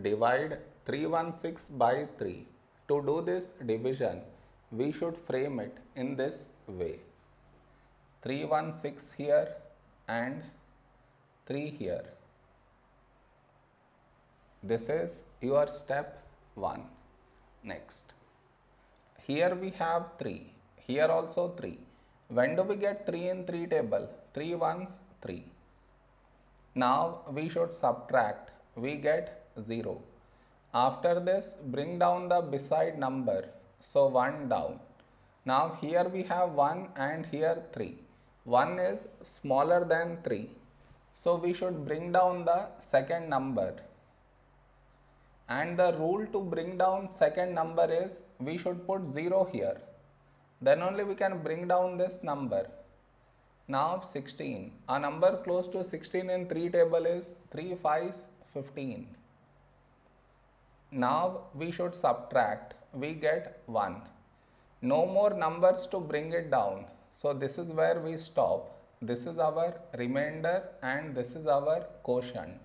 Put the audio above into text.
divide 316 by 3. To do this division, we should frame it in this way. 316 here and 3 here. This is your step 1. Next. Here we have 3. Here also 3. When do we get 3 in 3 table? 3 ones 3. Now we should subtract. We get 0. After this bring down the beside number. So 1 down. Now here we have 1 and here 3. 1 is smaller than 3. So we should bring down the second number. And the rule to bring down second number is we should put 0 here. Then only we can bring down this number. Now 16. A number close to 16 in 3 table is 3 5s 15. Now we should subtract. We get 1. No more numbers to bring it down. So this is where we stop. This is our remainder and this is our quotient.